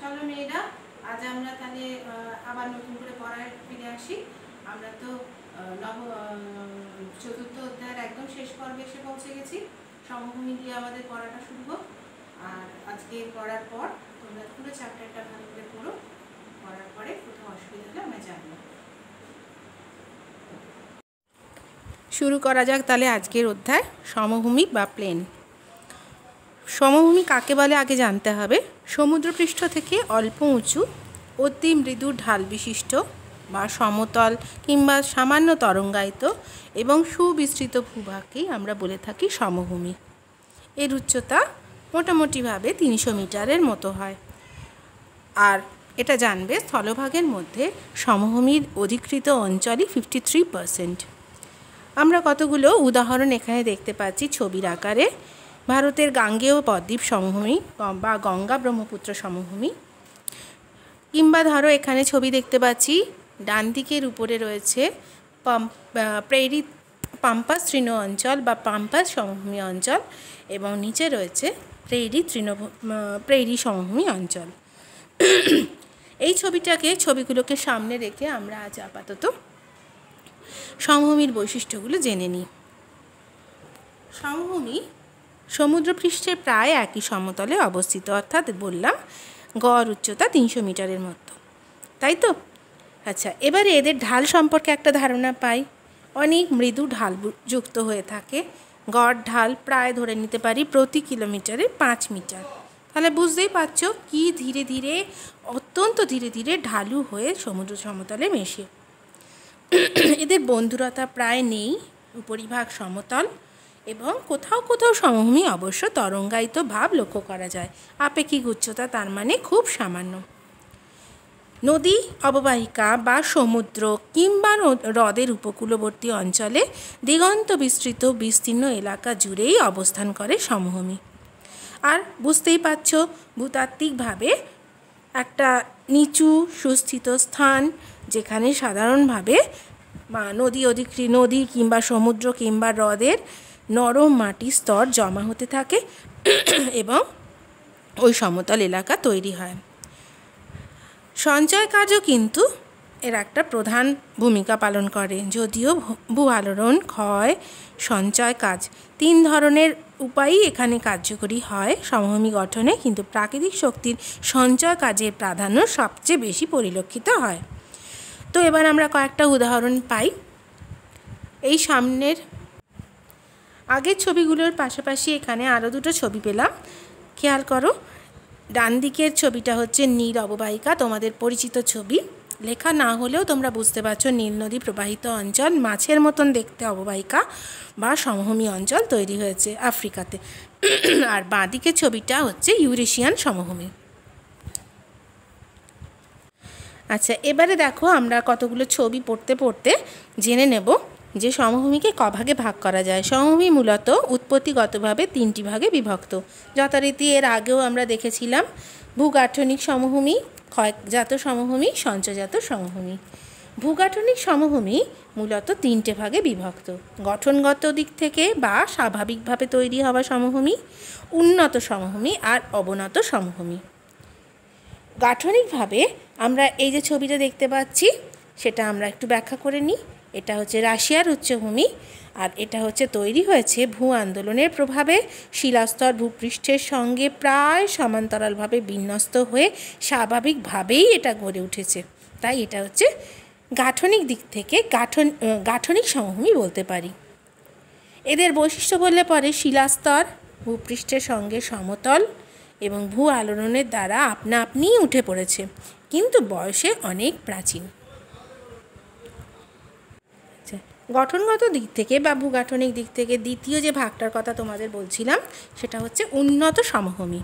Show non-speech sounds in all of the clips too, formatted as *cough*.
চলো মেয়েরা, আজ আমরা তাহলে আবার নতুন করে পড়ায় ফিরে আসি। আমরা তো নব চতুর্থ অধ্যায়ের একদম শেষ পর্বে এসে পৌঁছে গেছি। সমভূমি দিয়ে আমাদের পড়াটা শুরু হোক। আর আজকে পড়ার পর তোমরা পুরো চ্যাপ্টারটা ভালো করে পড়ো। পড়ার পরে কোথাও অসুবিধা হলে আমরা জানব শুরু করা যাক তাহলে আজকের অধ্যায়, সমভূমি বা প্লেন সমভূমি কাকে বলে আগে জানতে হবে? সমুদ্রপৃষ্ঠ থেকে অল্প উঁচু, অতি মৃদু ঢাল বিশিষ্ট বা সমতল কিংবা সামান্য তরঙ্গায়িত এবং সুবিস্তৃত ভূভাগকেই আমরা বলে থাকি সমভূমি। এর উচ্চতা মোটামুটিভাবে তিনশো মিটারের মতো হয়। আর এটা জানবে স্থলভাগের মধ্যে সমভূমির অধিকৃত অঞ্চলই ফিফটি থ্রি পারসেন্ট আমরা কতগুলো উদাহরণ এখানে দেখতে পাচ্ছি ছবির আকারে। ভারতের গাঙ্গেয় বদ্বীপ সমভূমি বা গঙ্গা ব্রহ্মপুত্র সমভূমি কিংবা ধরো এখানে ছবি দেখতে পাচ্ছি, ডান দিকের উপরে রয়েছে পাম প্রেরি পাম্পাস তৃণ অঞ্চল বা পাম্পাস সমভূমি অঞ্চল এবং নিচে রয়েছে প্রেরি তৃণ প্রেরি সমভূমি অঞ্চল। এই ছবিটাকে, ছবিগুলোকে সামনে রেখে আমরা আজ আপাতত সমভূমির বৈশিষ্ট্যগুলো জেনে নিই। সমভূমি সমুদ্রপৃষ্ঠের প্রায় একই সমতলে অবস্থিত, অর্থাৎ বললাম গড় উচ্চতা তিনশো মিটারের মতো। তাই তো? আচ্ছা এবারে এদের ঢাল সম্পর্কে একটা ধারণা পাই। অনেক মৃদু ঢাল যুক্ত হয়ে থাকে। গড় ঢাল প্রায় ধরে নিতে পারি প্রতি কিলোমিটারে পাঁচ মিটার। তাহলে বুঝতেই পারছ কি ধীরে ধীরে, অত্যন্ত ধীরে ধীরে ঢালু হয়ে সমুদ্র সমতলে মেশে। এদের বন্ধুরতা প্রায় নেই, উপরিভাগ সমতল। এবং কোথাও কোথাও সমভূমি অবশ্য তরঙ্গায়িত ভাব লক্ষ্য করা যায়। আপেক্ষিক উচ্চতা তার মানে খুব সামান্য। নদী, অববাহিকা বা সমুদ্র কিংবা হ্রদের উপকূলবর্তী অঞ্চলে দিগন্ত বিস্তৃত বিস্তীর্ণ এলাকা জুড়েই অবস্থান করে সমভূমি। আর বুঝতেই পারছ, ভূতাত্ত্বিকভাবে একটা নিচু, সুস্থিত স্থান যেখানে সাধারণভাবে নদী অধিকৃ, নদী কিংবা সমুদ্র কিংবা হ্রদের নরম মাটির স্তর জমা হতে থাকে *clears throat* এবং ওই সমতল এলাকা তৈরি হয়। সঞ্চয় কাজও কিন্তু এর একটা প্রধান ভূমিকা পালন করে। যদিও ভূ আলোড়ন, ক্ষয়, সঞ্চয় কাজ তিন ধরনের উপায়ই এখানে কার্যকরী হয়। সমভূমি গঠনে কিন্তু প্রাকৃতিক শক্তির সঞ্চয় কাজের প্রাধান্য সবচেয়ে বেশি পরিলক্ষিত হয়। তো এবার আমরা কয়েকটা উদাহরণ পাই। এই সামনের আগের ছবিগুলোর পাশাপাশি এখানে আরও দুটো ছবি পেলাম। খেয়াল করো, ডান দিকের ছবিটা হচ্ছে নীল অববাহিকা, তোমাদের পরিচিত ছবি। লেখা না হলেও তোমরা বুঝতে পারছ নীল নদী প্রবাহিত অঞ্চল, মাছের মতন দেখতে অববাহিকা বা সমভূমি অঞ্চল তৈরি হয়েছে আফ্রিকাতে। আর বাঁ দিকের ছবিটা হচ্ছে ইউরেশিয়ান সমভূমি। আচ্ছা এবারে দেখো আমরা কতগুলো ছবি পড়তে পড়তে জেনে নেব। যে সমভূমিকে কভাগে ভাগ করা যায়। সমভূমি মূলত উৎপত্তিগতভাবে তিনটি ভাগে বিভক্ত। যথারীতি এর আগেও আমরা দেখেছিলাম ভূগাঠনিক সমভূমি, ক্ষয়জাত সমভূমি, সঞ্চয়জাত সমভূমি। ভূগাঠনিক সমভূমি মূলত তিনটে ভাগে বিভক্ত। গঠনগত দিক থেকে বা স্বাভাবিকভাবে তৈরি হওয়া সমভূমি, উন্নত সমভূমি আর অবনত সমভূমি। গাঠনিকভাবে আমরা এই যে ছবিটা দেখতে পাচ্ছি, সেটা আমরা একটু ব্যাখ্যা করে নিই। এটা হচ্ছে রাশিয়ার উচ্চভূমি আর এটা হচ্ছে তৈরি হয়েছে ভূ আন্দোলনের প্রভাবে। শিলাস্তর ভূপৃষ্ঠের সঙ্গে প্রায় সমান্তরালভাবে বিন্যস্ত হয়ে স্বাভাবিকভাবেই এটা গড়ে উঠেছে। তাই এটা হচ্ছে গাঠনিক দিক থেকে গাঠন গাঠনিক সমভূমি বলতে পারি। এদের বৈশিষ্ট্য বললে পরে শিলাস্তর ভূপৃষ্ঠের সঙ্গে সমতল এবং ভূ আলোড়নের দ্বারা আপনা আপনিই উঠে পড়েছে। কিন্তু বয়সে অনেক প্রাচীন। গঠনগত দিক থেকে বা ভূগাঠনিক দিক থেকে দ্বিতীয় যে ভাগটার কথা তোমাদের বলছিলাম, সেটা হচ্ছে উন্নত সমভূমি।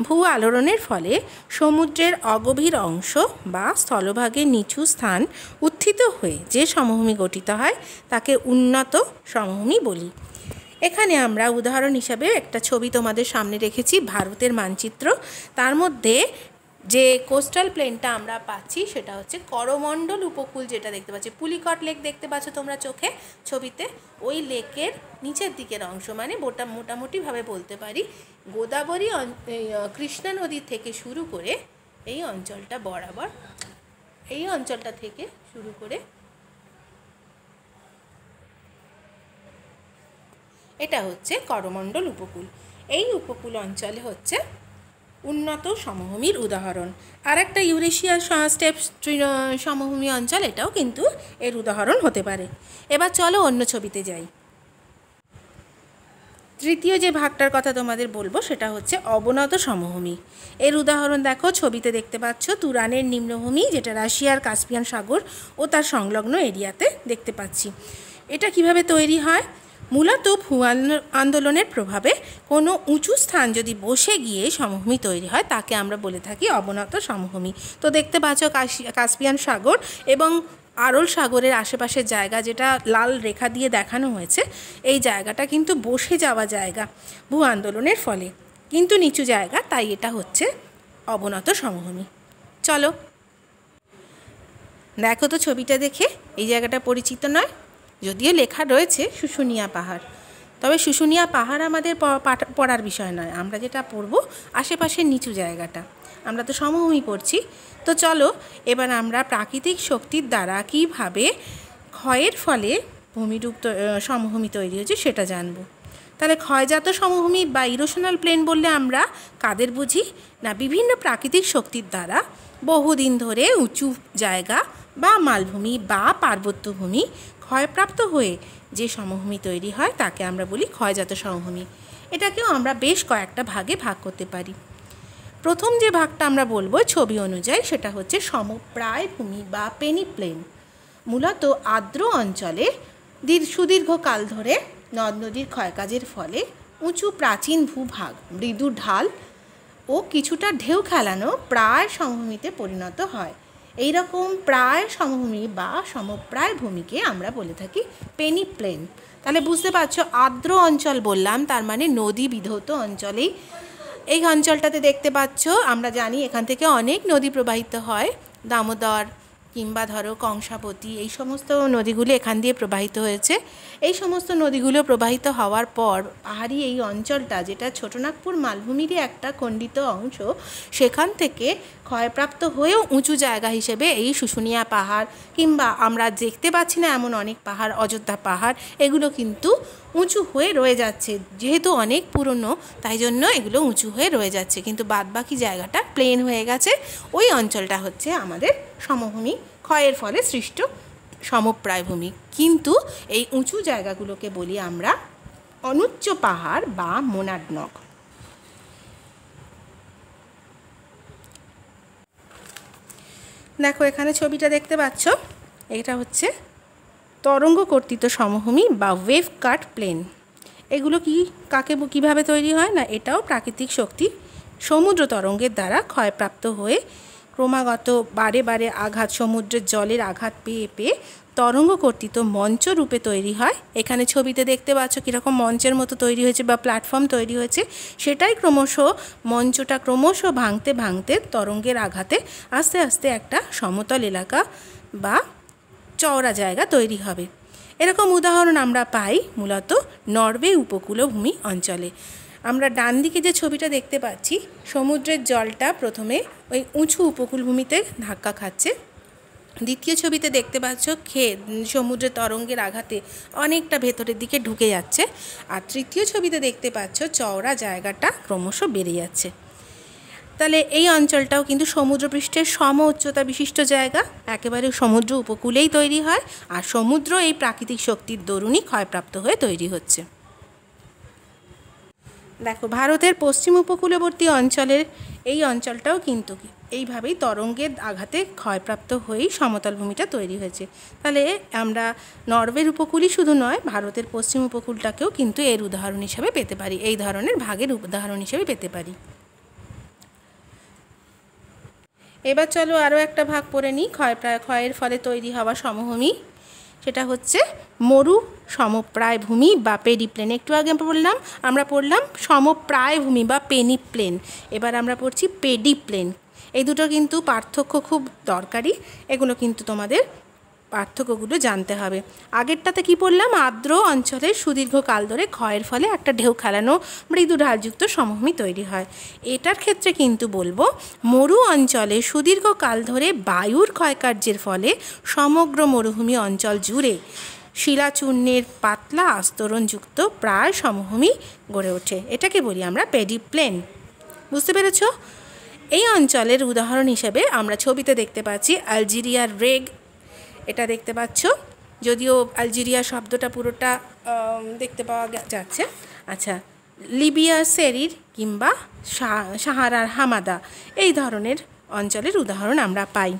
ভূ আলোড়নের ফলে সমুদ্রের অগভীর অংশ বা স্থলভাগের নিচু স্থান উত্থিত হয়ে যে সমভূমি গঠিত হয়, তাকে উন্নত সমভূমি বলি। এখানে আমরা উদাহরণ হিসাবে একটা ছবি তোমাদের সামনে রেখেছি, ভারতের মানচিত্র। তার মধ্যে যে কোস্টাল প্লেনটা আমরা পাচ্ছি সেটা হচ্ছে করমণ্ডল উপকূল যেটা দেখতে পাচ্ছি। পুলিকট লেক দেখতে পাচ্ছ তোমরা চোখে ছবিতে। ওই লেকের নিচের দিকের অংশ মানে মোটা, মোটামুটিভাবে বলতে পারি, গোদাবরী কৃষ্ণা নদী থেকে শুরু করে এই অঞ্চলটা বরাবর, এই অঞ্চলটা থেকে শুরু করে এটা হচ্ছে করমণ্ডল উপকূল। এই উপকূল অঞ্চলে হচ্ছে উন্নত সমভূমির উদাহরণ। আর একটা ইউরেশিয়ার স্টেপ সমভূমি অঞ্চল, এটাও কিন্তু এর উদাহরণ হতে পারে। এবার চলো অন্য ছবিতে যাই। তৃতীয় যে ভাগটার কথা তোমাদের বলব, সেটা হচ্ছে অবনত সমভূমি। এর উদাহরণ দেখো, ছবিতে দেখতে পাচ্ছ তুরানের নিম্নভূমি, যেটা রাশিয়ার কাস্পিয়ান সাগর ও তার সংলগ্ন এরিয়াতে দেখতে পাচ্ছি। এটা কীভাবে তৈরি হয়? মূলত ভূ আন্দোলনের প্রভাবে কোনো উঁচু স্থান যদি বসে গিয়ে সমভূমি তৈরি হয়, তাকে আমরা বলে থাকি অবনত সমভূমি। তো দেখতে পাচ্ছ কাস্পিয়ান সাগর এবং আরল সাগরের আশেপাশের জায়গা যেটা লাল রেখা দিয়ে দেখানো হয়েছে, এই জায়গাটা কিন্তু বসে যাওয়া জায়গা ভূ আন্দোলনের ফলে। কিন্তু নিচু জায়গা, তাই এটা হচ্ছে অবনত সমভূমি। চলো। দেখো তো ছবিটা দেখে, এই জায়গাটা পরিচিত নয়। যদিও লেখা রয়েছে শুশুনিয়া পাহাড়। তবে শুশুনিয়া পাহাড় আমাদের পড়ার বিষয় নয়। আমরা যেটা পড়ব আশেপাশের নিচু জায়গাটা। আমরা তো সমভূমি পড়ছি। তো চলো, এবার আমরা প্রাকৃতিক শক্তির দ্বারা কীভাবে ক্ষয়ের ফলে ভূমিরূপ সমভূমি তৈরি হয়েছে সেটা জানব। তাহলে ক্ষয়জাত সমভূমি বা ইরোশনাল প্লেন বললে আমরা কাদের বুঝি? না, বিভিন্ন প্রাকৃতিক শক্তির দ্বারা বহুদিন ধরে উঁচু জায়গা বা মালভূমি বা পার্বত্যভূমি ক্ষয়প্রাপ্ত হয়ে যে সমভূমি তৈরি হয়, তাকে আমরা বলি ক্ষয়জাত সমভূমি। এটাকেও আমরা বেশ কয়েকটা ভাগে ভাগ করতে পারি। প্রথম যে ভাগটা আমরা বলব ছবি অনুযায়ী, সেটা হচ্ছে সমপ্রায় ভূমি বা পেনি প্লেন মূলত আর্দ্র অঞ্চলে দীর্ঘ সুদীর্ঘকাল ধরে নদ নদীর ক্ষয়কাজের ফলে উঁচু প্রাচীন ভূভাগ, মৃদু ঢাল ও কিছুটা ঢেউ খেলানো প্রায় সমভূমিতে পরিণত হয়। এই রকম প্রায় সমভূমি বা সমপ্রায় ভূমিকে আমরা বলে থাকি পেনি প্লেন তাহলে বুঝতে পারছ, আর্দ্র অঞ্চল বললাম, তার মানে নদী বিধৌত অঞ্চলেই। এই অঞ্চলটাতে দেখতে পাচ্ছ, আমরা জানি এখান থেকে অনেক নদী প্রবাহিত হয়, দামোদর কিংবা ধরো কংসাবতী, এই সমস্ত নদীগুলো এখান দিয়ে প্রবাহিত হয়েছে। এই সমস্ত নদীগুলো প্রবাহিত হওয়ার পর পাহাড়ি এই অঞ্চলটা, যেটা ছোটনাগপুর মালভূমিরই একটা খণ্ডিত অংশ, সেখান থেকে ক্ষয়প্রাপ্ত হয়েও উঁচু জায়গা হিসেবে এই শুশুনিয়া পাহাড় কিংবা আমরা দেখতে পাচ্ছি না এমন অনেক পাহাড়, অযোধ্যা পাহাড়, এগুলো কিন্তু উঁচু হয়ে রয়ে যাচ্ছে। যেহেতু অনেক পুরনো, তাই জন্য এগুলো উঁচু হয়ে রয়ে যাচ্ছে। কিন্তু বাদবাকি জায়গাটা প্লেন হয়ে গেছে। ওই অঞ্চলটা হচ্ছে আমাদের সমভূমি। ক্ষয়ের ফলে সৃষ্ট সমপ্রায় ভূমি কিন্তু এই উঁচু জায়গাগুলোকে বলি আমরা অনুচ্চ পাহাড় বা মোনাডনক দেখো, এখানে ছবিটা দেখতে পাচ্ছ? এটা হচ্ছে তরঙ্গ কর্তৃত সমভূমি বা ওয়েভ কাট প্লেন এগুলো কি কাকে কীভাবে তৈরি হয় না এটাও প্রাকৃতিক শক্তি সমুদ্র তরঙ্গের দ্বারা ক্ষয়প্রাপ্ত হয়ে ক্রমাগত বারে বারে আঘাত, সমুদ্রের জলের আঘাত পেয়ে পেয়ে তরঙ্গ কর্তৃত মঞ্চ রূপে তৈরি হয়। এখানে ছবিতে দেখতে পাচ্ছ কীরকম মঞ্চের মতো তৈরি হয়েছে বা প্ল্যাটফর্ম তৈরি হয়েছে। সেটাই ক্রমশ মঞ্চটা ক্রমশ ভাঙতে ভাঙতে তরঙ্গের আঘাতে আস্তে আস্তে একটা সমতল এলাকা বা চওড়া জায়গা তৈরি হবে। এরকম উদাহরণ আমরা পাই মূলত নরওয়ে উপকূলভূমি অঞ্চলে। আমরা ডান দিকে যে ছবিটা দেখতে পাচ্ছি, সমুদ্রের জলটা প্রথমে ওই উঁচু উপকূলভূমিতে ধাক্কা খাচ্ছে। দ্বিতীয় ছবিতে দেখতে পাচ্ছ খেয়ে সমুদ্রের তরঙ্গের আঘাতে অনেকটা ভেতরের দিকে ঢুকে যাচ্ছে। আর তৃতীয় ছবিতে দেখতে পাচ্ছ চওড়া জায়গাটা ক্রমশ বেড়ে যাচ্ছে। তাহলে এই অঞ্চলটাও কিন্তু সমুদ্রপৃষ্ঠের সম উচ্চতা বিশিষ্ট জায়গা। একেবারে সমুদ্র উপকূলেই তৈরি হয় আর সমুদ্র এই প্রাকৃতিক শক্তির দরুনই ক্ষয়প্রাপ্ত হয়ে তৈরি হচ্ছে। দেখো, ভারতের পশ্চিম উপকূলবর্তী অঞ্চলের এই অঞ্চলটাও কিন্তু এইভাবেই তরঙ্গের আঘাতে ক্ষয়প্রাপ্ত হয়েই সমতল ভূমিটা তৈরি হয়েছে। তাহলে আমরা নরওয়ের উপকূলই শুধু নয়, ভারতের পশ্চিম উপকূলটাকেও কিন্তু এর উদাহরণ হিসাবে পেতে পারি, এই ধরনের ভাগের উদাহরণ হিসেবে পেতে পারি। এবার চলো আরও একটা ভাগ পড়ে নিই। ক্ষয় প্রায় ক্ষয়ের ফলে তৈরি হওয়া সমভূমি। সেটা হচ্ছে মরু সমপ্রায় ভূমি বা পেডিপ্লেন একটু আগে পড়লাম আমরা পড়লাম সমপ্রায় ভূমি বা পেনিপ্লেন। এবার আমরা পড়ছি পেডিপ্লেন। এই দুটো কিন্তু পার্থক্য খুব দরকারি। এগুলো কিন্তু তোমাদের পার্থক্যগুলো জানতে হবে। আগেরটাতে কি বললাম আর্দ্র অঞ্চলে সুদীর্ঘ কাল ধরে ক্ষয়ের ফলে একটা ঢেউ খেলানো, মৃদু ঢালযুক্ত সমভূমি তৈরি হয়। এটার ক্ষেত্রে কিন্তু বলব, মরু অঞ্চলে সুদীর্ঘ কাল ধরে বায়ুর ক্ষয়কার্যের ফলে সমগ্র মরুভূমি অঞ্চল জুড়ে শিলাচূর্ণের পাতলা আস্তরণযুক্ত প্রায় সমভূমি গড়ে ওঠে। এটাকে বলি আমরা পেডি প্লেন বুঝতে পেরেছ? এই অঞ্চলের উদাহরণ হিসেবে আমরা ছবিতে দেখতে পাচ্ছি আলজেরিয়ার রেগ এটা দেখতে পাচ্ছ। যদিও আলজেরিয়া শব্দটা পুরোটা দেখতে পাওয়া যাচ্ছে। আচ্ছা লিবিয়া সেরির কিংবা সাহারার হামাদা, এই ধরনের অঞ্চলের উদাহরণ আমরা পাই।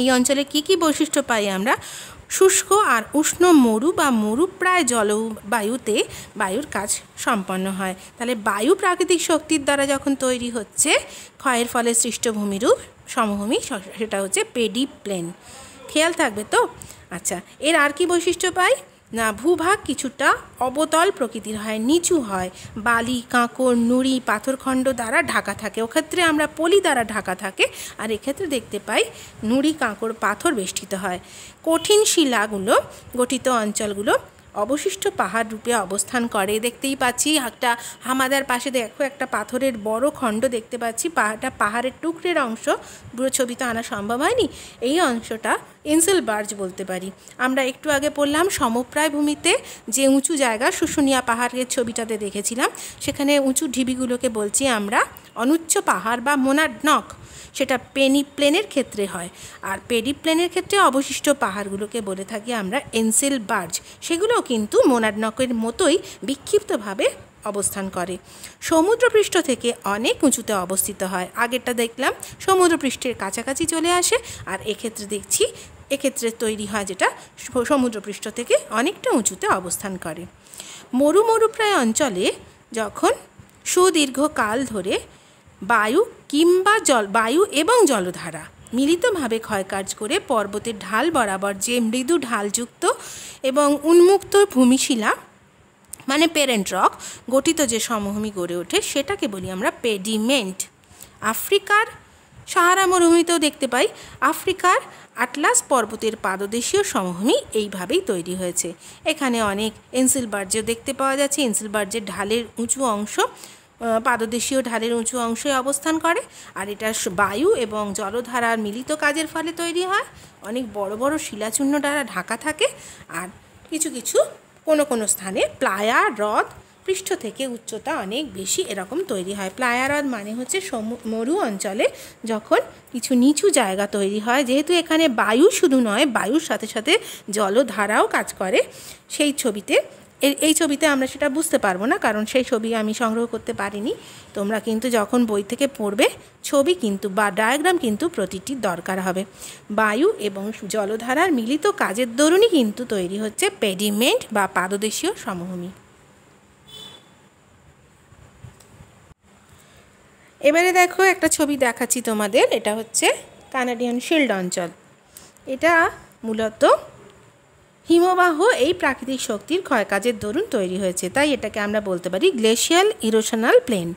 এই অঞ্চলে কি কি বৈশিষ্ট্য পাই আমরা? শুষ্ক আর উষ্ণ মরু বা মরুপ্রায় জলবায়ুতে বায়ুর কাজ সম্পন্ন হয়। তাহলে বায়ু প্রাকৃতিক শক্তির দ্বারা যখন তৈরি হচ্ছে, ক্ষয়ের ফলে সৃষ্ট ভূমিরূপ সমভূমি সেটা হচ্ছে পেডি প্লেন। খেয়াল থাকবে তো? আচ্ছা এর আর কি বৈশিষ্ট্য পাই? না, ভূভাগ কিছুটা অবতল প্রকৃতির হয়, নিচু হয়। বালি কাঁকর নুড়ি, পাথরখণ্ড দ্বারা ঢাকা থাকে। ওক্ষেত্রে আমরা পলি দ্বারা ঢাকা থাকে আর এক্ষেত্রে দেখতে পাই নুড়ি কাঁকর পাথর বেষ্টিত হয়। কঠিন শিলাগুলো, গঠিত অঞ্চলগুলো অবশিষ্ট পাহাড় রূপে অবস্থান করে। দেখতেই পাচ্ছি একটা, হামাদার পাশে দেখো একটা পাথরের বড় খণ্ড দেখতে পাচ্ছি। পাহাড়টা, পাহাড়ের টুকরের অংশ। পুরো ছবি তো আনা সম্ভব হয়নি। এই অংশটা এনসেল বার্জ বলতে পারি। আমরা একটু আগে পড়লাম সমপ্রায় ভূমিতে যে উঁচু জায়গা, শুশুনিয়া পাহাড়ের ছবিটাতে দেখেছিলাম। সেখানে উঁচু ঢিবিগুলোকে বলছি আমরা। অনুচ্চ পাহাড় বা মোনাড নক সেটা পেনি প্লেনের ক্ষেত্রে হয়। আর পেডি প্লেনের ক্ষেত্রে অবশিষ্ট পাহাড়গুলোকে বলে থাকি আমরা এনসেল বার্জ। সেগুলোও কিন্তু মোনাডনকের মতোই বিক্ষিপ্তভাবে অবস্থান করে। সমুদ্রপৃষ্ঠ থেকে অনেক উঁচুতে অবস্থিত হয়। আগেরটা দেখলাম, সমুদ্রপৃষ্ঠের কাছাকাছি চলে আসে আর এক্ষেত্রে দেখছি, এক্ষেত্রে তৈরি হয় যেটা, সমুদ্রপৃষ্ঠ থেকে অনেকটা উঁচুতে অবস্থান করে। মরু মরুপ্রায় অঞ্চলে যখন সুদীর্ঘকাল ধরে বায়ু কিংবা জল, বায়ু এবং জলধারা মিলিতভাবে ক্ষয়কার্য করে পর্বতের ঢাল বরাবর যে মৃদু ঢালযুক্ত এবং উন্মুক্ত ভূমিশিলা মানে পেরেন্ট রক, গঠিত যে সমভূমি গড়ে ওঠে, সেটাকে বলি আমরা পেডিমেন্ট। আফ্রিকার সাহারা মরুভূমিতেও দেখতে পাই। আফ্রিকার আটলাস পর্বতের পাদদেশীয় সমভূমি এইভাবেই তৈরি হয়েছে। এখানে অনেক এনসিলবার্জও দেখতে পাওয়া যাচ্ছে। এনসিলবার্জের ঢালের উঁচু অংশ পাদদেশীয় ঢালের উঁচু অংশে অবস্থান করে। আর এটা বায়ু এবং জলধারার মিলিত কাজের ফলে তৈরি হয়। অনেক বড় বড় শিলাচূর্ণ দ্বারা ঢাকা থাকে। আর কিছু কিছু কোনো কোনো স্থানে প্লায়া, হ্রদ, পৃষ্ঠ থেকে উচ্চতা অনেক বেশি এরকম তৈরি হয়। প্লায়া, হ্রদ মানে হচ্ছে মরু অঞ্চলে যখন কিছু নিচু জায়গা তৈরি হয়। যেহেতু এখানে বায়ু শুধু নয়, বায়ুর সাথে সাথে জলধারাও কাজ করে। সেই ছবিতে এই ছবিতে আমরা সেটা বুঝতে পারব না, কারণ সেই ছবি আমি সংগ্রহ করতে পারিনি। তোমরা কিন্তু যখন বই থেকে পড়বে, ছবি কিন্তু বা ডায়াগ্রাম কিন্তু প্রতিটির দরকার হবে। বায়ু এবং জলধারার মিলিত কাজের দরুনই কিন্তু তৈরি হচ্ছে পেডিমেন্ট বা পাদদেশীয় সমভূমি। এবারে দেখো একটা ছবি দেখাচ্ছি তোমাদের, এটা হচ্ছে কানাডিয়ান শিল্ড অঞ্চল। এটা মূলত হিমবাহ এই প্রাকৃতিক শক্তির ক্ষয়কাজের দরুন তৈরি হয়েছে, তাই এটাকে আমরা বলতে পারি গ্লেশিয়াল ইরোশনাল প্লেন।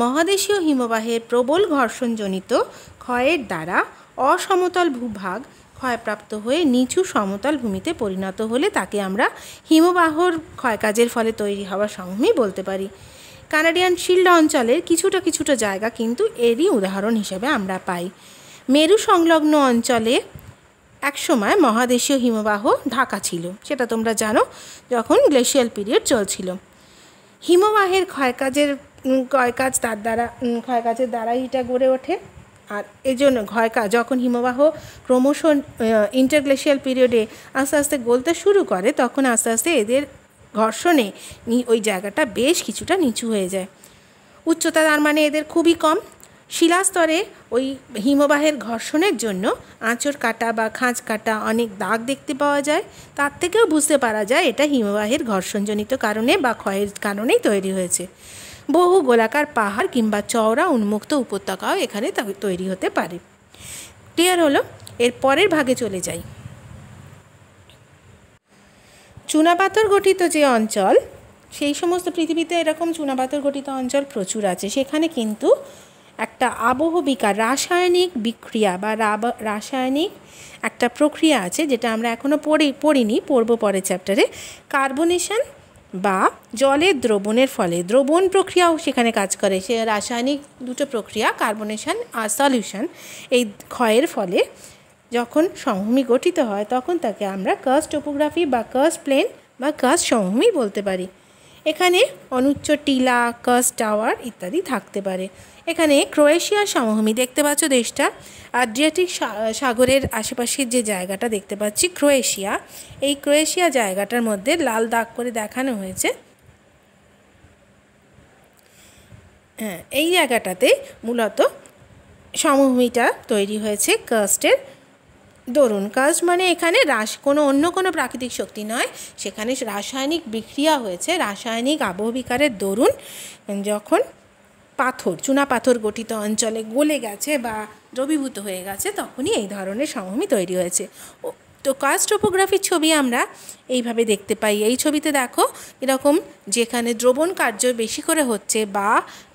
মহাদেশীয় হিমবাহের প্রবল ঘর্ষণজনিত ক্ষয়ের দ্বারা অসমতল ভূভাগ ক্ষয়প্রাপ্ত হয়ে নিচু সমতল ভূমিতে পরিণত হলে তাকে আমরা হিমবাহর ক্ষয়কাজের ফলে তৈরি হওয়া সমভূমি বলতে পারি। কানাডিয়ান শিল্ড অঞ্চলের কিছুটা কিছুটা জায়গা কিন্তু এরই উদাহরণ হিসেবে আমরা পাই। মেরু সংলগ্ন অঞ্চলে একসময় মহাদেশীয় হিমবাহ ঢাকা ছিল। সেটা তোমরা জানো, যখন গ্লেশিয়াল পিরিয়ড চলছিল। হিমবাহের ক্ষয়কাজের ক্ষয়কাজ তার দ্বারা ক্ষয়কাজের দ্বারাই এটা গড়ে ওঠে। আর এই জন্য ক্ষয়কাজ, যখন হিমবাহ ক্রমশ ইন্টারগ্লেশিয়াল পিরিয়ডে আস্তে আস্তে গলতে শুরু করে, তখন আস্তে আস্তে এদের ঘর্ষণে ওই জায়গাটা বেশ কিছুটা নিচু হয়ে যায়। উচ্চতা তার মানে এদের খুবই কম। শিলাস্তরে ওই হিমবাহের ঘর্ষণের জন্য আঁচড় কাটা বা খাঁজ কাটা অনেক দাগ দেখতে পাওয়া যায়। তার থেকেও বুঝতে পারা যায় এটা হিমবাহের ঘর্ষণজনিত কারণে বা ক্ষয়ের কারণেই তৈরি হয়েছে। বহু গোলাকার পাহাড় কিংবা চওড়া উন্মুক্ত উপত্যকাও এখানে তৈরি হতে পারে। ক্লিয়ার হলো? এর পরের ভাগে চলে যাই। চুনাপাথর গঠিত যে অঞ্চল, সেই সমস্ত পৃথিবীতে এরকম চুনাপাথর গঠিত অঞ্চল প্রচুর আছে। সেখানে কিন্তু একটা আবহবিকার রাসায়নিক বিক্রিয়া বা রাসায়নিক একটা প্রক্রিয়া আছে যেটা আমরা এখনও পড়ি, পড়িনি, পড়ব পরের চ্যাপ্টারে কার্বনেশন বা জলের দ্রবণের ফলে, দ্রবণ প্রক্রিয়াও সেখানে কাজ করে। সে রাসায়নিক দুটো প্রক্রিয়া কার্বনেশন আর সলিউশন এই ক্ষয়ের ফলে যখন সমভূমি গঠিত হয়, তখন তাকে আমরা কার্স টোপোগ্রাফি বা কার্স প্লেন বা কার্স সমভূমি বলতে পারি। এখানে অনুচ্চ টিলা কার্স টাওয়ার ইত্যাদি থাকতে পারে। এখানে ক্রোয়েশিয়ার সমভূমি দেখতে পাচ্ছ দেশটা। আড্রিয়াটিক সাগরের আশেপাশের যে জায়গাটা দেখতে পাচ্ছি, ক্রোয়েশিয়া। এই ক্রোয়েশিয়া জায়গাটার মধ্যে লাল দাগ করে দেখানো হয়েছে। হ্যাঁ এই জায়গাটাতে মূলত সমভূমিটা তৈরি হয়েছে কাস্টের দরুন। কাস্ট মানে এখানে রাস, কোনো অন্য কোনো প্রাকৃতিক শক্তি নয়। সেখানে রাসায়নিক বিক্রিয়া হয়েছে, রাসায়নিক আবহবিকারের দরুন। যখন পাথর, চুনা পাথর গঠিত অঞ্চলে গলে গেছে বা দ্রবীভূত হয়ে গেছে, তখনই এই ধরনের সমভূমি তৈরি হয়েছে। তো কাস্ট টোপোগ্রাফির ছবি আমরা এইভাবে দেখতে পাই। এই ছবিতে দেখো, এরকম যেখানে দ্রবণ কার্য বেশি করে হচ্ছে বা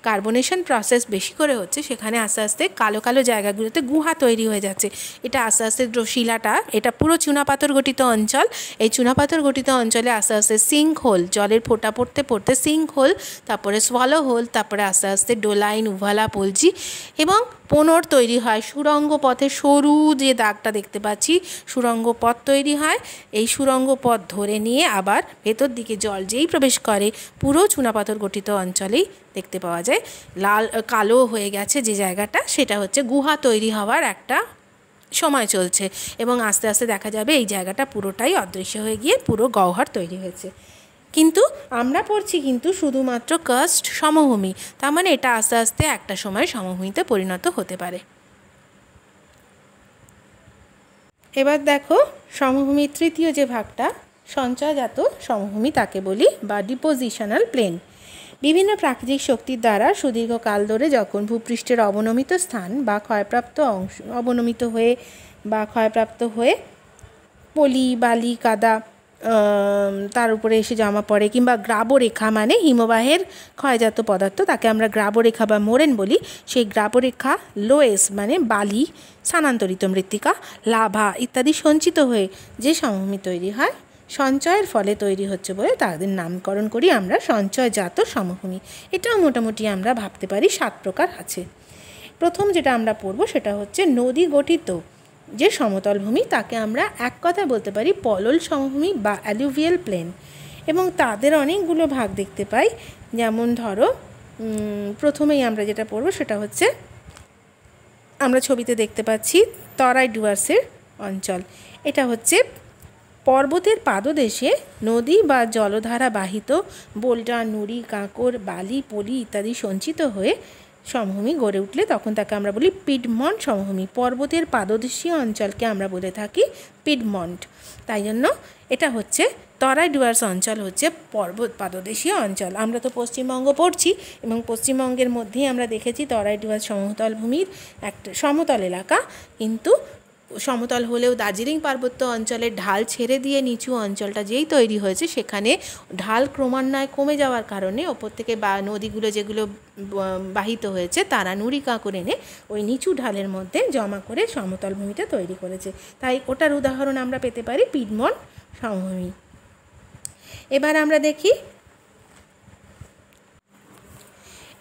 কার্বনেশন প্রসেস বেশি করে হচ্ছে, সেখানে আস্তে আস্তে কালো কালো জায়গাগুলোতে গুহা তৈরি হয়ে যাচ্ছে। এটা আস্তে আস্তে শিলাটা, এটা পুরো চুনাপাথর গঠিত অঞ্চল। এই চুনাপাথর গঠিত অঞ্চলে আস্তে আস্তে সিঙ্ক হোল জলের ফোঁটা পড়তে পড়তে সিঙ্ক হোল তারপরে সোয়ালো হোল তারপরে আস্তে আস্তে ডোলাইন, উভালা, পলজি এবং পোনর তৈরি হয়। সুরঙ্গ পথে সরু যে দাগটা দেখতে পাচ্ছি, সুরঙ্গ পথ তৈরি হয়। এই সুরঙ্গ পথ ধরে নিয়ে আবার ভেতর দিকে জল যেই প্রবেশ করে, পুরো চুনাপাথর গঠিত অঞ্চলেই দেখতে পাওয়া যায়। লাল কালো হয়ে গেছে যে জায়গাটা, সেটা হচ্ছে গুহা তৈরি হওয়ার একটা সময় চলছে এবং আস্তে আস্তে দেখা যাবে এই জায়গাটা পুরোটাই অদৃশ্য হয়ে গিয়ে পুরো গহ্বর তৈরি হয়েছে। কিন্তু আমরা পড়ছি কিন্তু শুধুমাত্র কাস্ট সমভূমি। তার মানে এটা আস্তে আস্তে একটা সময় সমভূমিতে পরিণত হতে পারে। এবার দেখো সমভূমির তৃতীয় যে ভাগটা, সঞ্চয়জাত সমভূমি তাকে বলি বা ডিপোজিশনাল প্লেন বিভিন্ন প্রাকৃতিক শক্তির দ্বারা সুদীর্ঘকাল ধরে যখন ভূপৃষ্ঠের অবনমিত স্থান বা ক্ষয়প্রাপ্ত অংশ, অবনমিত হয়ে বা ক্ষয়প্রাপ্ত হয়ে পলি, বালি, কাদা তার উপরে এসে জমা পড়ে কিংবা গ্রাবরেখা মানে হিমবাহের ক্ষয়জাত পদার্থ, তাকে আমরা গ্রাবরেখা বা মোরেন বলি। সেই গ্রাবরেখা, লোয়েস মানে বালি, স্থানান্তরিত মৃত্তিকা, লাভা ইত্যাদি সঞ্চিত হয়ে যে সমভূমি তৈরি হয়, সঞ্চয়ের ফলে তৈরি হচ্ছে বলে তাদের নামকরণ করি আমরা, সঞ্চয়জাত সমভূমি। এটাও মোটামুটি আমরা ভাবতে পারি সাত প্রকার আছে। প্রথম যেটা আমরা পড়ব সেটা হচ্ছে নদী গঠিত যে সমতল ভূমি, তাকে আমরা এক কথা বলতে পারি পলল সমভূমি বা অ্যালুভিয়াল প্লেন। এবং তাদের অনেকগুলো ভাগ দেখতে পাই। যেমন ধরো প্রথমেই আমরা যেটা পড়ব সেটা হচ্ছে, আমরা ছবিতে দেখতে পাচ্ছি তরাই ডুয়ার্সের অঞ্চল। এটা হচ্ছে পর্বতের পাদদেশে নদী বা জলধারা বাহিত বোল্ডার নুড়ি, কাঁকর, বালি, পলি ইত্যাদি সঞ্চিত হয়ে সমভূমি গড়ে উঠলে তখন তাকে আমরা বলি পিডমন্ট সমভূমি। পর্বতের পাদদেশীয় অঞ্চলকে আমরা বলে থাকি পিডমন্ট। তাই জন্য এটা হচ্ছে তরাই ডুয়ার্স অঞ্চল হচ্ছে পর্বত পাদদেশীয় অঞ্চল। আমরা তো পশ্চিমবঙ্গ পড়ছি এবং পশ্চিমবঙ্গের মধ্যেই আমরা দেখেছি তরাই ডুয়ার্স সমতল ভূমির একটা সমতল এলাকা। কিন্তু সমতল হলেও দার্জিলিং পার্বত্য অঞ্চলের ঢাল ছেড়ে দিয়ে নিচু অঞ্চলটা যেই তৈরি হয়েছে, সেখানে ঢাল ক্রমান্বয়ে কমে যাওয়ার কারণে ওপর থেকে বা নদীগুলো যেগুলো বাহিত হয়েছে, তারা নুড়ি কাঁকড় এনে ওই নিচু ঢালের মধ্যে জমা করে সমতল ভূমিটা তৈরি করেছে। তাই ওটার উদাহরণ আমরা পেতে পারি পিডমন সমভূমি। এবার আমরা দেখি,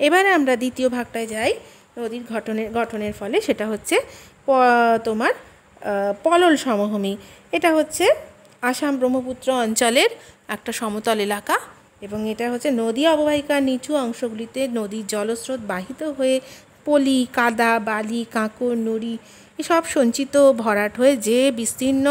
এবারে আমরা দ্বিতীয় ভাগটায় যাই, নদীর ঘটনের গঠনের ফলে, সেটা হচ্ছে তোমার পলল সমভূমি। এটা হচ্ছে আসাম ব্রহ্মপুত্র অঞ্চলের একটা সমতল এলাকা এবং এটা হচ্ছে নদী অববাহিকার নিচু অংশগুলিতে নদীর জলস্রোত বাহিত হয়ে পলি, কাদা, বালি, কাঁকড়, নুড়ি এসব সঞ্চিত ভরাট হয়ে যে বিস্তীর্ণ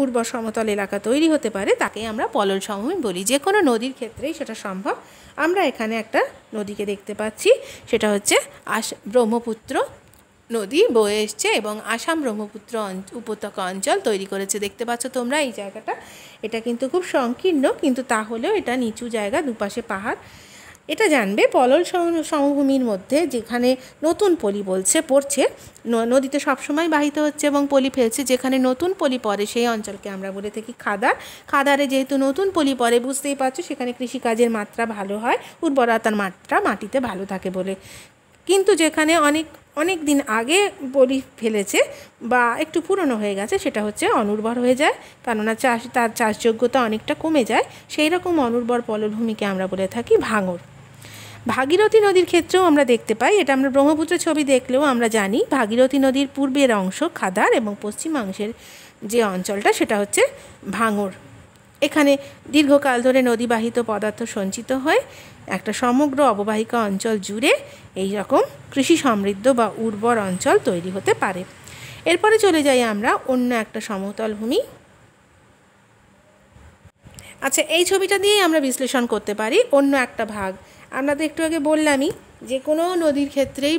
উর্বর সমতল এলাকা তৈরি হতে পারে তাকেই আমরা পলল সমভূমি বলি। যে কোনো নদীর ক্ষেত্রেই সেটা সম্ভব। আমরা এখানে একটা নদীকে দেখতে পাচ্ছি। সেটা হচ্ছে আস ব্রহ্মপুত্র নদী, বয়ে এসছে এবং আসাম ব্রহ্মপুত্র উপত্যকা অঞ্চল তৈরি করেছে। দেখতে পাচ্ছ তোমরা এই জায়গাটা। এটা কিন্তু খুব সংকীর্ণ, কিন্তু তাহলেও এটা নিচু জায়গা, দুপাশে পাহাড়। এটা জানবে পলল সমভূমির মধ্যে যেখানে নতুন পলি বলছে, পড়ছে। নদীতে সবসময় বাহিত হচ্ছে এবং পলি ফেলছে। যেখানে নতুন পলি পড়ে সেই অঞ্চলকে আমরা বলে থাকি খাদার। খাদারে যেহেতু নতুন পলি পড়ে, বুঝতেই পারছ, সেখানে কৃষিকাজের মাত্রা ভালো হয়, উর্বরতার মাত্রা মাটিতে ভালো থাকে বলে। কিন্তু যেখানে অনেক অনেক দিন আগে বলি ফেলেছে বা একটু পুরনো হয়ে গেছে, সেটা হচ্ছে অনুর্বর হয়ে যায়। কেননা চাষ, তার চাষযোগ্যতা অনেকটা কমে যায়। সেই রকম অনুর্বর পলভূমিকে আমরা বলে থাকি ভাঙর। ভাগীরথী নদীর ক্ষেত্রেও আমরা দেখতে পাই, এটা আমরা ব্রহ্মপুত্র ছবি দেখলেও আমরা জানি, ভাগীরথী নদীর পূর্বের অংশ খাদার এবং পশ্চিমাংশের যে অঞ্চলটা, সেটা হচ্ছে ভাঙর। এখানে দীর্ঘকাল ধরে নদীবাহিত পদার্থ সঞ্চিত হয়ে। একটা সমগ্র অববাহিকা অঞ্চল জুড়ে এই রকম কৃষি সমৃদ্ধ বা উর্বর অঞ্চল তৈরি হতে পারে। এরপরে চলে যাই আমরা অন্য একটা সমতল ভূমি। আচ্ছা এই ছবিটা দিয়েই আমরা বিশ্লেষণ করতে পারি অন্য একটা ভাগ। আমরা তো একটু আগে বললামই যে কোনো নদীর ক্ষেত্রেই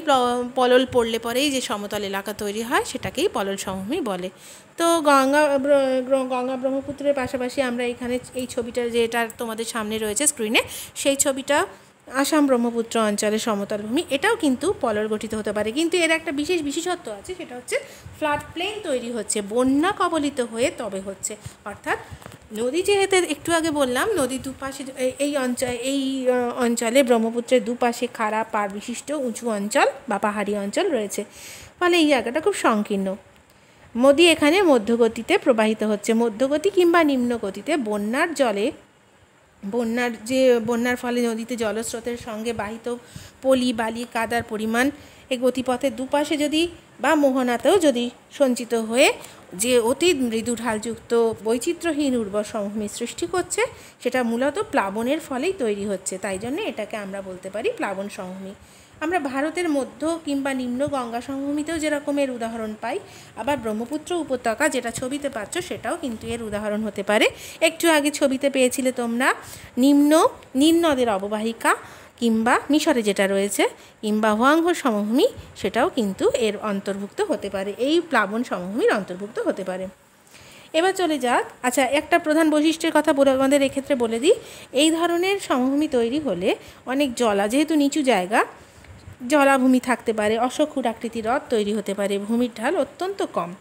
পলল পড়লে পরেই যে সমতল এলাকা তৈরি হয় সেটাকেই পলল সমভূমি বলে। তো গঙ্গা গঙ্গা ব্রহ্মপুত্রের পাশাপাশি আমরা এখানে এই ছবিটা যেটা তোমাদের সামনে রয়েছে স্ক্রিনে সেই ছবিটা আসাম ব্রহ্মপুত্র অঞ্চলের সমতল ভূমি এটাও কিন্তু পলল গঠিত হতে পারে। কিন্তু এর একটা বিশেষ বিশেষত্ব আছে, সেটা হচ্ছে ফ্লাড প্লেন তৈরি হচ্ছে, বন্যা কবলিত হয়ে তবে হচ্ছে। অর্থাৎ নদী যেহেতু একটু আগে বললাম নদীর দুপাশে, এই অঞ্চল, এই অঞ্চলে ব্রহ্মপুত্রের দুপাশে খারাপ পার বিশিষ্ট, উঁচু অঞ্চল বা পাহাড়ি অঞ্চল রয়েছে। ফলে এই জায়গাটা খুব সংকীর্ণ। নদী এখানে মধ্যগতিতে প্রবাহিত হচ্ছে। মধ্যগতি কিংবা নিম্নগতিতে বন্যার জলে বন্যার যে, বন্যার ফলে নদীতে জলস্রোতের সঙ্গে বাহিত পলি, বালি, কাদার পরিমাণ এই গতিপথের দুপাশে যদি বা মোহনাতেও যদি সঞ্চিত হয়ে যে অতি মৃদু ঢালযুক্ত বৈচিত্র্যহীন উর্বর সমভূমি সৃষ্টি করছে, সেটা মূলত প্লাবনের ফলেই তৈরি হচ্ছে। তাই জন্য এটাকে আমরা বলতে পারি প্লাবন সমভূমি আমরা ভারতের মধ্য কিংবা নিম্ন গঙ্গা সমভূমিতেও যেরকমের উদাহরণ পাই, আবার ব্রহ্মপুত্র উপত্যকা যেটা ছবিতে পাচ্ছ সেটাও কিন্তু এর উদাহরণ হতে পারে। একটু আগে ছবিতে পেয়েছিলে তোমরা নিম্ন নীল নদের অববাহিকা কিংবা মিশরে যেটা রয়েছে কিংবা হোয়াংহ সমভূমি, সেটাও কিন্তু এর অন্তর্ভুক্ত হতে পারে। এই প্লাবন সমভূমির অন্তর্ভুক্ত হতে পারে। এবার চলে যাক। আচ্ছা একটা প্রধান বৈশিষ্ট্যের কথা বলে আমাদের এক্ষেত্রে বলে দিই। এই ধরনের সমভূমি তৈরি হলে অনেক জলা, যেহেতু নিচু জায়গা জলাভূমি থাকতে পারে অসক্ষুর আকৃতির হ্রদ তৈরি হতে পারে, ভূমির ঢাল অত্যন্ত কম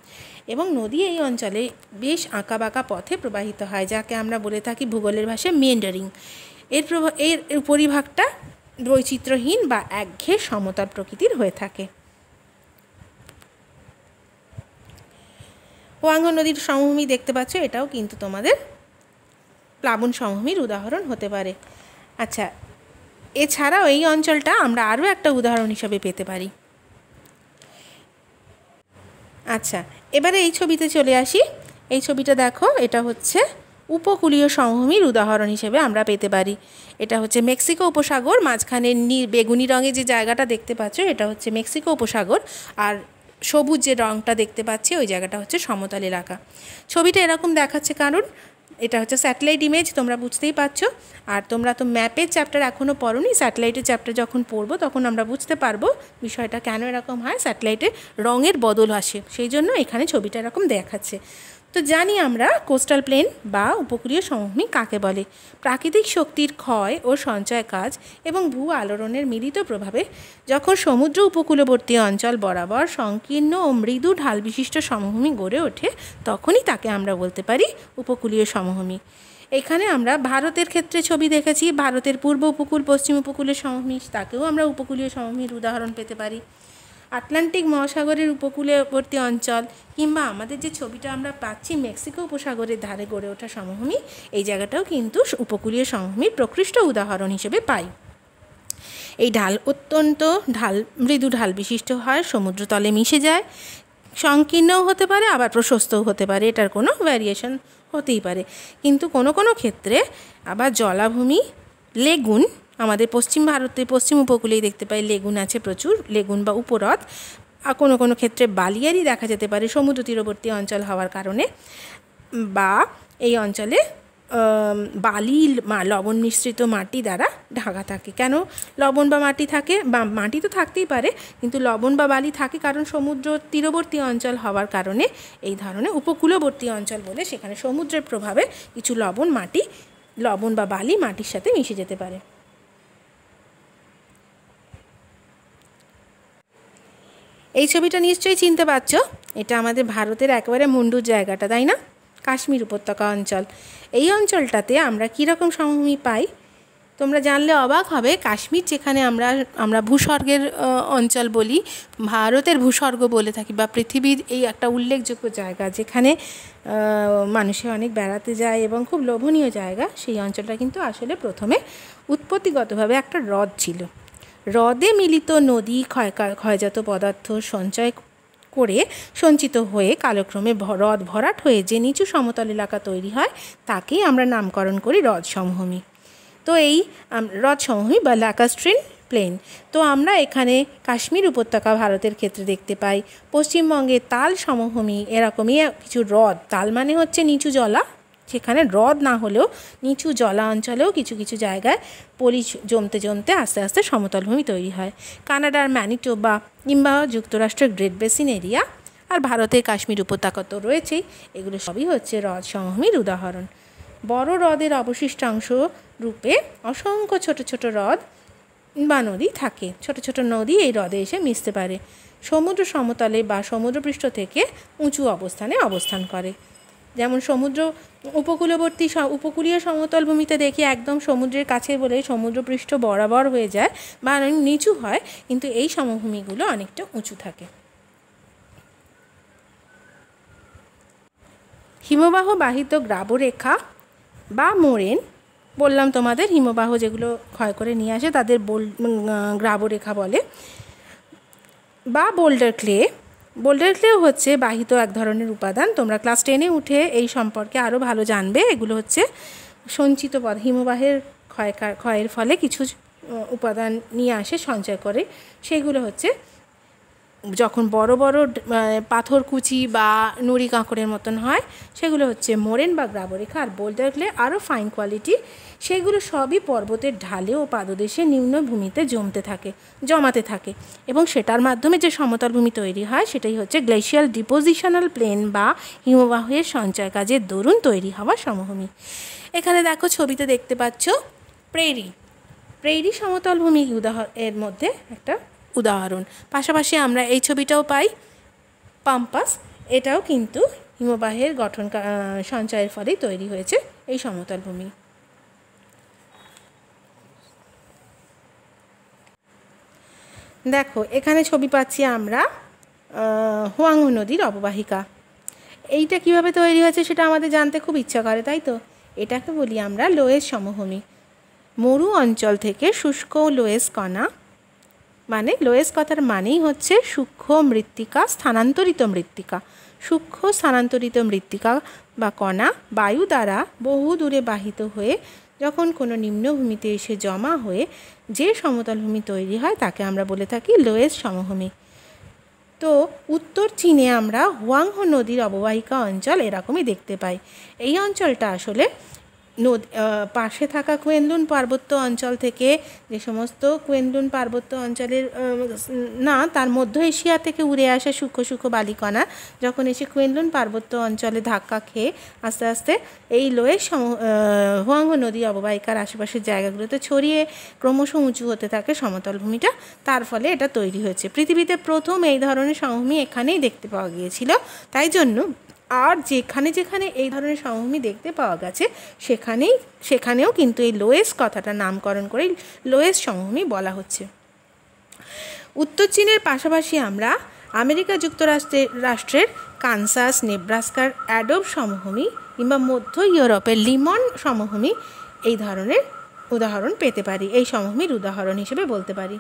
এবং নদী এই অঞ্চলে বেশ আঁকা বাঁকা পথে প্রবাহিত হয়, যাকে আমরা বলে থাকি ভূগোলের ভাষায় মেন্ডারিং এর এর পরিভাগটা বৈচিত্র্যহীন বা একঘেয়ে সমতল প্রকৃতির হয়ে থাকে। ওয়াঙ্গ নদীর সমভূমি দেখতে পাচ্ছ, এটাও কিন্তু তোমাদের প্লাবন সমভূমির উদাহরণ হতে পারে। আচ্ছা এছাড়াও এই অঞ্চলটা আমরা আরও একটা উদাহরণ হিসাবে পেতে পারি। আচ্ছা এবারে এই ছবিতে চলে আসি। এই ছবিটা দেখো, এটা হচ্ছে উপকূলীয় সমভূমির উদাহরণ হিসেবে আমরা পেতে পারি। এটা হচ্ছে মেক্সিকো উপসাগর, মাঝখানে নীল বেগুনি রঙের যে জায়গাটা দেখতে পাচ্ছ, এটা হচ্ছে মেক্সিকো উপসাগর। আর সবুজ যে রঙটা দেখতে পাচ্ছি, ওই জায়গাটা হচ্ছে সমতল এলাকা। ছবিটা এরকম দেখাচ্ছে কারণ এটা হচ্ছে স্যাটেলাইট ইমেজ, তোমরা বুঝতেই পারছ। আর তোমরা তো ম্যাপের চ্যাপ্টার এখনও পড়োনি, স্যাটেলাইটের চ্যাপ্টার যখন পড়ব তখন আমরা বুঝতে পারব বিষয়টা কেন এরকম হয়, স্যাটেলাইটের রঙের বদল আসে। সেই জন্য এখানে ছবিটা এরকম দেখাচ্ছে। তো জানি আমরা কোস্টাল প্লেন বা উপকূলীয় সমভূমি কাকে বলে। প্রাকৃতিক শক্তির ক্ষয় ও সঞ্চয় কাজ এবং ভূ আলোড়নের মিলিত প্রভাবে যখন সমুদ্র উপকূলবর্তী অঞ্চল বরাবর সংকীর্ণ ও মৃদু ঢাল বিশিষ্ট সমভূমি গড়ে ওঠে, তখনই তাকে আমরা বলতে পারি উপকূলীয় সমভূমি। এখানে আমরা ভারতের ক্ষেত্রে ছবি দেখেছি, ভারতের পূর্ব উপকূল, পশ্চিম উপকূলের সমভূমি, তাকেও আমরা উপকূলীয় সমভূমির উদাহরণ পেতে পারি। আটলান্টিক মহাসাগরের উপকূলবর্তী অঞ্চল কিংবা আমাদের যে ছবিটা আমরা পাচ্ছি মেক্সিকো উপসাগরের ধারে গড়ে ওঠা সমভূমি, এই জায়গাটাও কিন্তু উপকূলীয় সমভূমির প্রকৃষ্ট উদাহরণ হিসেবে পাই। এই ঢাল অত্যন্ত ঢাল, মৃদু ঢাল বিশিষ্ট হয় সমুদ্রতলে মিশে যায়, সংকীর্ণও হতে পারে, আবার প্রশস্তও হতে পারে, এটার কোনো ভ্যারিয়েশন হতেই পারে। কিন্তু কোনো কোনো ক্ষেত্রে আবার জলাভূমি লেগুন আমাদের পশ্চিম ভারতে পশ্চিম উপকূলেই দেখতে পাই লেগুন আছে প্রচুর, লেগুন বা উপহ্রদ আর কোনো কোনো ক্ষেত্রে বালিয়ারই দেখা যেতে পারে সমুদ্র তীরবর্তী অঞ্চল হওয়ার কারণে। বা এই অঞ্চলে বালি লবণ মিশ্রিত মাটি দ্বারা ঢাকা থাকে। কেন? লবণ বা মাটি থাকে, বা মাটি তো থাকতেই পারে, কিন্তু লবণ বা বালি থাকে কারণ সমুদ্র তীরবর্তী অঞ্চল হওয়ার কারণে। এই ধরনের উপকূলবর্তী অঞ্চল বলে সেখানে সমুদ্রের প্রভাবে কিছু লবণ মাটি, লবণ বা বালি মাটির সাথে মিশে যেতে পারে। এই ছবিটা নিশ্চয়ই চিনতে পারছ। এটা আমাদের ভারতের একেবারে মুন্ডুর জায়গাটা, তাই না? কাশ্মীর উপত্যকা অঞ্চল। এই অঞ্চলটাতে আমরা কীরকম সমভূমি পাই? তোমরা জানলে অবাক হবে, কাশ্মীর যেখানে আমরা আমরা ভূস্বর্গের অঞ্চল বলি, ভারতের ভূস্বর্গ বলে থাকি বা পৃথিবীর এই একটা উল্লেখযোগ্য জায়গা যেখানে মানুষে অনেক বেড়াতে যায় এবং খুব লোভনীয় জায়গা। সেই অঞ্চলটা কিন্তু আসলে প্রথমে উৎপত্তিগতভাবে একটা হ্রদ ছিল। হ্রদে মিলিত নদী ক্ষয় ক্ষয়জাত পদার্থ সঞ্চয় করে সঞ্চিত হয়ে কালক্রমে হ্রদ ভরাট হয়ে যে নিচু সমতল এলাকা তৈরি হয় তাকেই আমরা নামকরণ করি হ্রদ সমভূমি তো এই হ্রদ সমভূমি বা ল্যাকাস্ট্রিন প্লেন। তো আমরা এখানে কাশ্মীর উপত্যকা ভারতের ক্ষেত্রে দেখতে পাই। পশ্চিমবঙ্গে তাল সমভূমি এরকমই কিছু হ্রদ। তাল মানে হচ্ছে নিচু জলা সেখানে হ্রদ না হলেও নিচু জলা অঞ্চলেও কিছু কিছু জায়গায় পলি জমতে জমতে আস্তে আস্তে সমতল ভূমি তৈরি হয়। কানাডার ম্যানিটোবা কিংবা যুক্তরাষ্ট্রের গ্রেট বেসিন এরিয়া আর ভারতের কাশ্মীর উপত্যকা তো রয়েছেই, এগুলো সবই হচ্ছে হ্রদ সমভূমির উদাহরণ। বড় হ্রদের অবশিষ্টাংশ রূপে অসংখ্য ছোট ছোট হ্রদ বা নদী থাকে। ছোট ছোট নদী এই হ্রদে এসে মিশতে পারে। সমুদ্র সমতলে বা সমুদ্রপৃষ্ঠ থেকে উঁচু অবস্থানে অবস্থান করে। যেমন সমুদ্র উপকূলবর্তী উপকূলীয় সমতল ভূমিতে দেখি একদম সমুদ্রের কাছে বলে সমুদ্রপৃষ্ঠ বরাবর হয়ে যায় বা নিচু হয়, কিন্তু এই সমভূমিগুলো অনেকটা উঁচু থাকে। হিমবাহ বাহিত গ্রাবরেখা বা মোরেন, বললাম তোমাদের হিমবাহ যেগুলো ক্ষয় করে নিয়ে আসে তাদের বোল গ্রাবরেখা বলে, বা বোল্ডার ক্লে বোল্ডার ক্লেও হচ্ছে বাহিত এক ধরনের উপাদান। তোমরা ক্লাস টেনে উঠে এই সম্পর্কে আরও ভালো জানবে। এগুলো হচ্ছে সঞ্চিত পদ, হিমবাহের ক্ষয় ক্ষয়ের ফলে কিছু উপাদান নিয়ে আসে, সঞ্চয় করে। সেগুলো হচ্ছে যখন বড় বড় পাথরকুচি বা নুড়ি কাঁকড়ের মতন হয়, সেগুলো হচ্ছে মোরেন বা গ্রাবরেখা আর বোল্ডার ক্লে আরও ফাইন কোয়ালিটি। সেগুলো সবই পর্বতের ঢালে ও পাদদেশে নিম্নভূমিতে জমতে থাকে, জমাতে থাকে এবং সেটার মাধ্যমে যে সমতল ভূমি তৈরি হয়, সেটাই হচ্ছে গ্লেশিয়াল ডিপোজিশনাল প্লেন বা হিমবাহের সঞ্চয় কাজের দরুন তৈরি হওয়া সমভূমি। এখানে দেখো ছবিতে দেখতে পাচ্ছ প্রেরি। প্রেরি সমতল ভূমি উদাহরণ এর মধ্যে একটা উদাহরণ। পাশাপাশি আমরা এই ছবিটাও পাই। পাম্পাস, এটাও কিন্তু হিমবাহের গঠন সঞ্চয়ের ফলেই তৈরি হয়েছে এই সমতল ভূমি। দেখো, এখানে ছবি পাচ্ছি আমরা হুয়াংহু নদীর অববাহিকা। এইটা কীভাবে তৈরি হয়েছে সেটা আমাদের জানতে খুব ইচ্ছা করে, তাই তো? এটাকে বলি আমরা লোয়েস সমভূমি। মরু অঞ্চল থেকে শুষ্ক লোয়েস কণা মানে লোয়েস কথার মানেই হচ্ছে সূক্ষ্ম মৃত্তিকা, স্থানান্তরিত মৃত্তিকা। সূক্ষ্ম, স্থানান্তরিত মৃত্তিকা বা কণা বায়ু দ্বারা বহু দূরে বাহিত হয়ে যখন কোনো নিম্নভূমিতে এসে জমা হয়ে যে সমতল ভূমি তৈরি হয় তাকে আমরা বলে থাকি লোয়েস সমভূমি। তো উত্তর চীনে আমরা হুয়াংহো নদীর অববাহিকা অঞ্চল এরকমই দেখতে পাই। এই অঞ্চলটা আসলে নদ পাশে থাকা কুয়েন্দুন পার্বত্য অঞ্চল থেকে যে সমস্ত কুয়েনলুন পার্বত্য অঞ্চলের না, তার মধ্য এশিয়া থেকে উড়ে আসা সূক্ষ্ম সূক্ষ্ম বালিকণা যখন এসে কুয়েন্দুন পার্বত্য অঞ্চলে ধাক্কা খেয়ে আস্তে আস্তে এই লোয়ের সম হুয়াঙ্গ নদী অববাহিকার আশেপাশের জায়গাগুলোতে ছড়িয়ে ক্রমশ উঁচু হতে থাকে সমতল ভূমিটা। তার ফলে এটা তৈরি হয়েছে। পৃথিবীতে প্রথম এই ধরনের সমভূমি এখানেই দেখতে পাওয়া গিয়েছিল। তাই জন্য আর যেখানে যেখানে এই ধরনের সমভূমি দেখতে পাওয়া গেছে, সেখানেই, সেখানেও কিন্তু এই লোয়েস কথাটা নামকরণ করে লোয়েস সমভূমি বলা হচ্ছে। উত্তর চীনের পাশাপাশি আমরা আমেরিকা যুক্তরাষ্ট্রের, রাষ্ট্রের কানসাস, নেব্রাস্কার, অ্যাডোব সমভূমি কিংবা মধ্য ইউরোপের লিমন সমভূমি এই ধরনের উদাহরণ পেতে পারি। এই সমভূমির উদাহরণ হিসেবে বলতে পারি।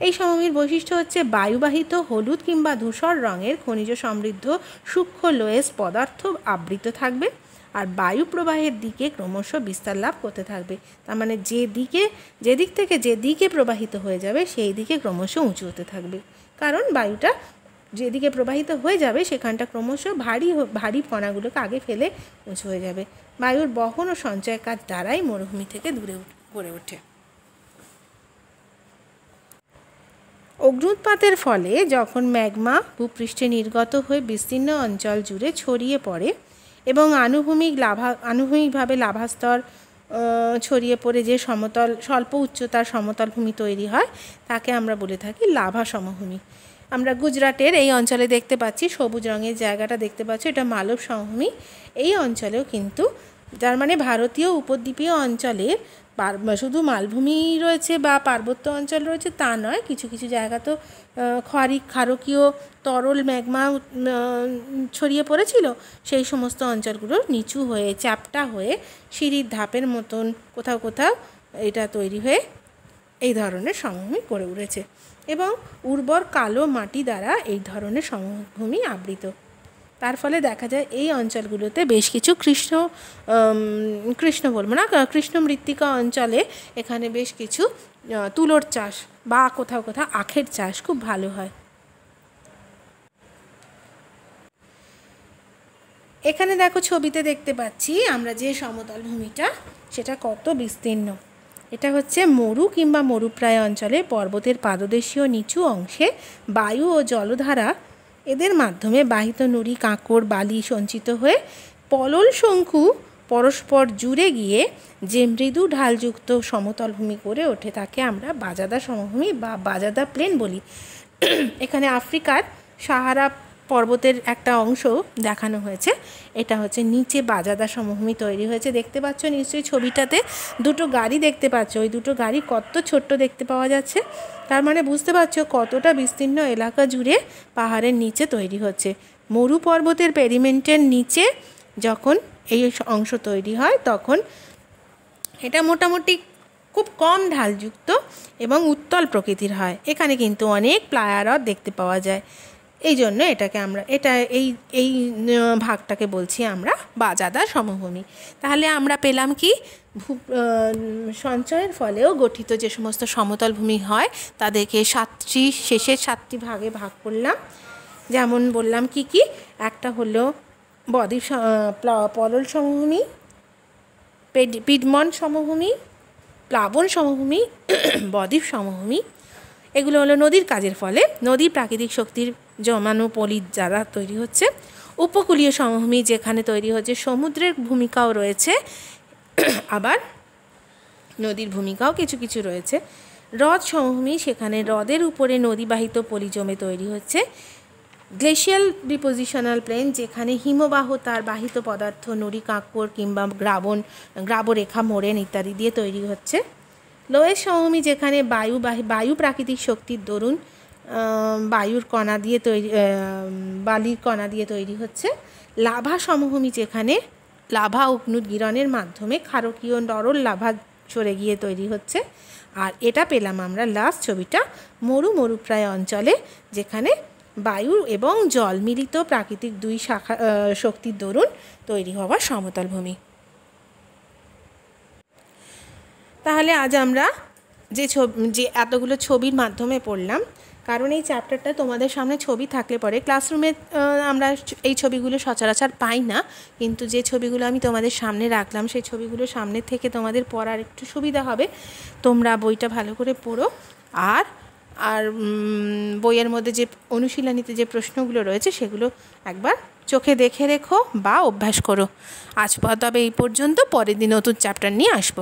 এই সমভূমির বৈশিষ্ট্য হচ্ছে বায়ুবাহিত হলুদ কিংবা ধূসর রঙের খনিজ সমৃদ্ধ সূক্ষ্ম লোয়েস পদার্থ আবৃত থাকবে আর বায়ু প্রবাহের দিকে ক্রমশ বিস্তার লাভ করতে থাকবে। তার মানে যে দিকে, যে দিক থেকে যে দিকে প্রবাহিত হয়ে যাবে, সেই দিকে ক্রমশ উঁচু হতে থাকবে। কারণ বায়ুটা যেদিকে প্রবাহিত হয়ে যাবে, সেখানটা ক্রমশ ভারী ভারী কণাগুলোকে আগে ফেলে উঁচু হয়ে যাবে। বায়ুর বহন ও সঞ্চয় কাজ দ্বারাই মরুভূমি থেকে দূরে গড়ে ওঠে। অগ্নুৎপাতের ফলে যখন ম্যাগমা ভূপৃষ্ঠে নির্গত হয়ে বিস্তীর্ণ অঞ্চল জুড়ে ছড়িয়ে পড়ে এবং আনুভূমিক লাভা, আনুভূমিকভাবে লাভাস্তর ছড়িয়ে পড়ে যে সমতল, স্বল্প উচ্চতার সমতল ভূমি তৈরি হয়, তাকে আমরা বলে থাকি লাভা সমভূমি। আমরা গুজরাটের এই অঞ্চলে দেখতে পাচ্ছি, সবুজ রঙের জায়গাটা দেখতে পাচ্ছি, এটা মালব সমভূমি। এই অঞ্চলেও কিন্তু, যার মানে ভারতীয় উপদ্বীপীয় অঞ্চলের শুধু মালভূমি রয়েছে বা পার্বত্য অঞ্চল রয়েছে তা নয়, কিছু কিছু জায়গা তো ক্ষারিক ক্ষারকীয় তরল ম্যাগমা ছড়িয়ে পড়েছিল, সেই সমস্ত অঞ্চলগুলো নিচু হয়ে, চ্যাপটা হয়ে, সিঁড়ির ধাপের মতন কোথাও কোথাও এটা তৈরি হয়ে এই ধরনের সমভূমি গড়ে উঠেছে এবং উর্বর কালো মাটি দ্বারা এই ধরনের সমভূমি আবৃত। তার ফলে দেখা যায় এই অঞ্চলগুলোতে বেশ কিছু কৃষ্ণ কৃষ্ণ বলব না কৃষ্ণ মৃত্তিকা অঞ্চলে এখানে বেশ কিছু তুলোর চাষ বা কোথাও কোথাও আখের চাষ খুব ভালো হয়। এখানে দেখো ছবিতে দেখতে পাচ্ছি আমরা যে সমতল ভূমিটা, সেটা কত বিস্তীর্ণ। এটা হচ্ছে মরু কিংবা মরুপ্রায় অঞ্চলে পর্বতের পাদদেশীয় নিচু অংশে বায়ু ও জলধারা এদের মাধ্যমে বাহিত নুড়ি, কাঁকড়, বালি সঞ্চিত হয়ে পলল শঙ্কু পরস্পর জুড়ে গিয়ে যে মৃদু ঢালযুক্ত সমতল ভূমি করে ওঠে তাকে আমরা বাজাদা সমভূমি বা বাজাদা প্লেন বলি। এখানে আফ্রিকার সাহারা পর্বতের একটা অংশ দেখানো হয়েছে। এটা হচ্ছে নিচে বাজাদা সমভূমি তৈরি হয়েছে। দেখতে পাচ্ছ নিশ্চয়ই ছবিটাতে দুটো গাড়ি দেখতে পাচ্ছ। ওই দুটো গাড়ি কত ছোট্ট দেখতে পাওয়া যাচ্ছে। তার মানে বুঝতে পারছ কতটা বিস্তীর্ণ এলাকা জুড়ে পাহাড়ের নিচে তৈরি হচ্ছে। মরু পর্বতের পেরিমেন্টের নিচে যখন এই অংশ তৈরি হয় তখন এটা মোটামুটি খুব কম ঢালযুক্ত এবং উত্তল প্রকৃতির হয়। এখানে কিন্তু অনেক প্লায়ারত দেখতে পাওয়া যায়। এই জন্য এটাকে আমরা, এটা এই এই ভাগটাকে বলছি আমরা বাজাদা সমভূমি। তাহলে আমরা পেলাম কি? ভূ সঞ্চয়ের ফলেও গঠিত যে সমস্ত সমতল ভূমি হয়, তাদেরকে সাতটি, শেষের সাতটি ভাগে ভাগ করলাম। যেমন বললাম কি কি? একটা হলো বদ্বীপ পলল সমভূমি পিডমন সমভূমি, প্লাবন সমভূমি, বদ্বীপ সমভূমি এগুলো হলো নদীর কাজের ফলে। নদী প্রাকৃতিক শক্তির জমানো পলি যারা তৈরি হচ্ছে। উপকূলীয় সমভূমি যেখানে তৈরি হচ্ছে, সমুদ্রের ভূমিকাও রয়েছে। আবার নদীর ভূমিকাও কিছু কিছু রয়েছে। হ্রদ সমভূমি, সেখানে হ্রদের উপরে নদীবাহিত পলি জমে তৈরি হচ্ছে। গ্লেশিয়াল ডিপোজিশনাল প্লেন, যেখানে হিমবাহ, তার বাহিত পদার্থ নুড়ি কাঁকড় কিংবা গ্রাবণ, গ্রাবরেখা মোড়েন ইত্যাদি দিয়ে তৈরি হচ্ছে। লোয়ের সমভূমি যেখানে বায়ু বায়ু প্রাকৃতিক শক্তির দরুন বায়ুর কণা দিয়ে তৈরি বালির কণা দিয়ে তৈরি হচ্ছে। লাভা সমভূমি যেখানে লাভা অগ্নুদ্গিরণের মাধ্যমে ক্ষারকীয় নরল লাভা চড়ে গিয়ে তৈরি হচ্ছে। আর এটা পেলাম আমরা লাস্ট ছবিটা মরু মরুপ্রায় অঞ্চলে, যেখানে বায়ু এবং জল মিলিত প্রাকৃতিক দুই শাখা শক্তির দরুন তৈরি হওয়া সমতল ভূমি তাহলে আজ আমরা যে ছবি, যে এতগুলো ছবির মাধ্যমে পড়লাম, কারণ এই চ্যাপ্টারটা তোমাদের সামনে ছবি থাকলে পরে ক্লাসরুমে আমরা এই ছবিগুলো সচরাচর পাই না, কিন্তু যে ছবিগুলো আমি তোমাদের সামনে রাখলাম, সেই ছবিগুলো সামনে থেকে তোমাদের পড়ার একটু সুবিধা হবে। তোমরা বইটা ভালো করে পড়ো। আর আর বইয়ের মধ্যে যে অনুশীলনীতে যে প্রশ্নগুলো রয়েছে, সেগুলো একবার চোখে দেখে রেখো বা অভ্যাস করো। আজ তবে এই পর্যন্ত, পরের দিন নতুন চ্যাপ্টার নিয়ে আসব।